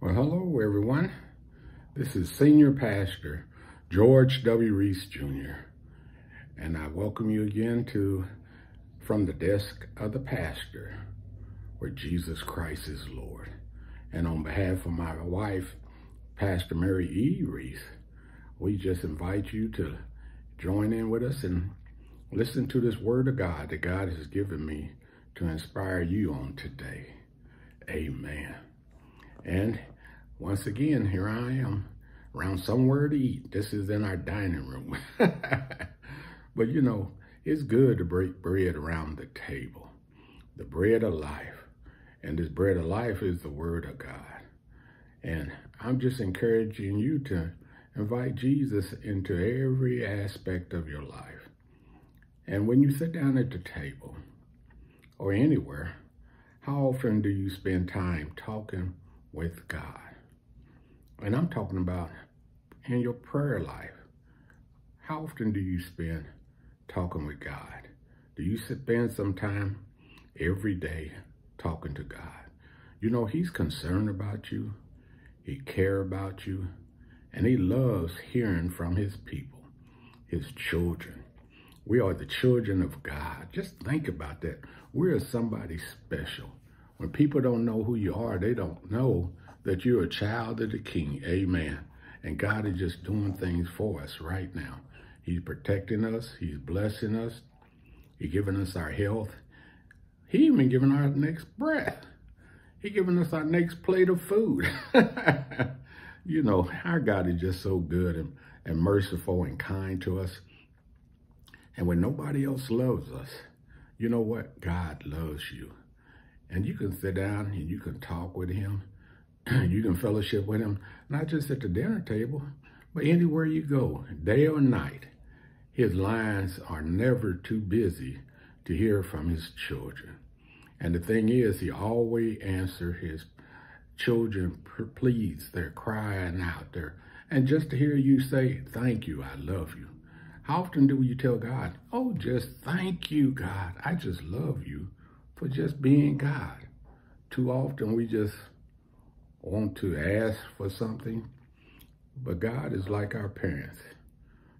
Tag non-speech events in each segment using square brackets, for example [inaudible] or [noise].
Well, hello, everyone. This is Senior Pastor George W. Reese Jr., and I welcome you again to From the Desk of the Pastor, where Jesus Christ is Lord. And on behalf of my wife, Pastor Mary E. Reese, we just invite you to join in with us and listen to this word of God that God has given me to inspire you on today. Amen. And once again, here I am around somewhere to eat. This is in our dining room. [laughs] but you know, it's good to break bread around the table. The bread of life. And this bread of life is the word of God. And I'm just encouraging you to invite Jesus into every aspect of your life. And when you sit down at the table or anywhere, how often do you spend time talking with God? And I'm talking about in your prayer life. How often do you spend talking with God? Do you spend some time every day talking to God? You know, he's concerned about you. He care about you. And he loves hearing from his people, his children. We are the children of God. Just think about that. We're somebody special. When people don't know who you are, they don't know that you're a child of the king. Amen. And God is just doing things for us right now. He's protecting us. He's blessing us. He's giving us our health. He even giving our next breath. He giving us our next plate of food. [laughs] you know, our God is just so good and, and merciful and kind to us. And when nobody else loves us, you know what? God loves you. And you can sit down and you can talk with him [clears throat] you can fellowship with him, not just at the dinner table, but anywhere you go, day or night. His lines are never too busy to hear from his children. And the thing is, he always answers his children pleads. They're crying out there. And just to hear you say, thank you, I love you. How often do you tell God, oh, just thank you, God. I just love you for just being God. Too often we just want to ask for something, but God is like our parents.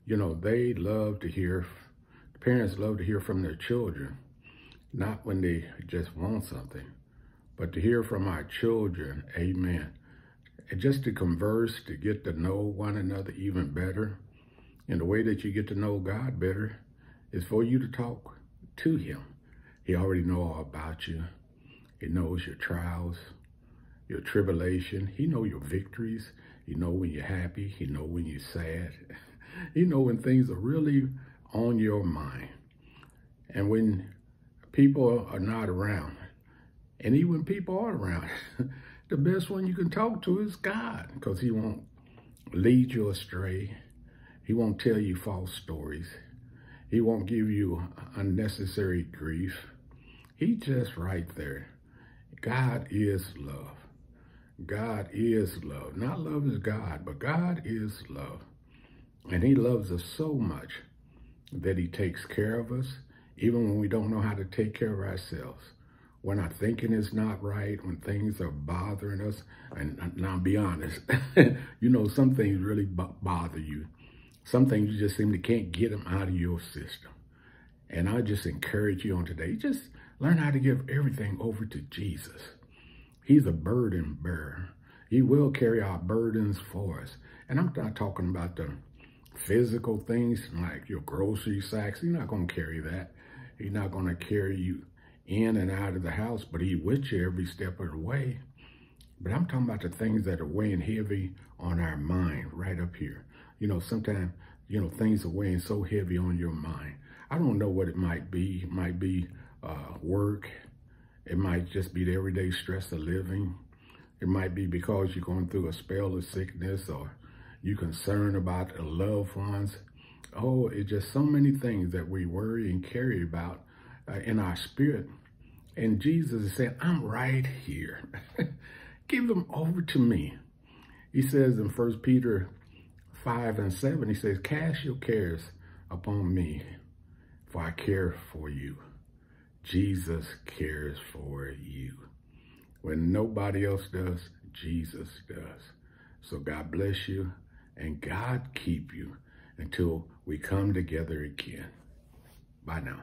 You know, they love to hear, parents love to hear from their children, not when they just want something, but to hear from our children, amen. And just to converse, to get to know one another even better. And the way that you get to know God better is for you to talk to him. He already know all about you. He knows your trials, your tribulation. He know your victories. He know when you're happy. He know when you're sad. [laughs] he know when things are really on your mind. And when people are not around, and even when people are around, [laughs] the best one you can talk to is God because he won't lead you astray. He won't tell you false stories. He won't give you unnecessary grief. He's just right there. God is love. God is love. Not love is God, but God is love. And he loves us so much that he takes care of us, even when we don't know how to take care of ourselves. When our thinking is not right, when things are bothering us, and now be honest, [laughs] you know, some things really bother you. Some things you just seem to can't get them out of your system. And I just encourage you on today, just learn how to give everything over to Jesus. He's a burden bearer. He will carry our burdens for us. And I'm not talking about the physical things like your grocery sacks. He's not going to carry that. He's not going to carry you in and out of the house, but he with you every step of the way. But I'm talking about the things that are weighing heavy on our mind right up here. You know, sometimes, you know, things are weighing so heavy on your mind. I don't know what it might be. It might be uh, work. It might just be the everyday stress of living. It might be because you're going through a spell of sickness or you're concerned about loved ones. Oh, it's just so many things that we worry and carry about uh, in our spirit. And Jesus is saying, I'm right here. [laughs] Give them over to me. He says in First Peter 5 and 7, he says, cast your cares upon me, for I care for you. Jesus cares for you. When nobody else does, Jesus does. So God bless you and God keep you until we come together again. Bye now.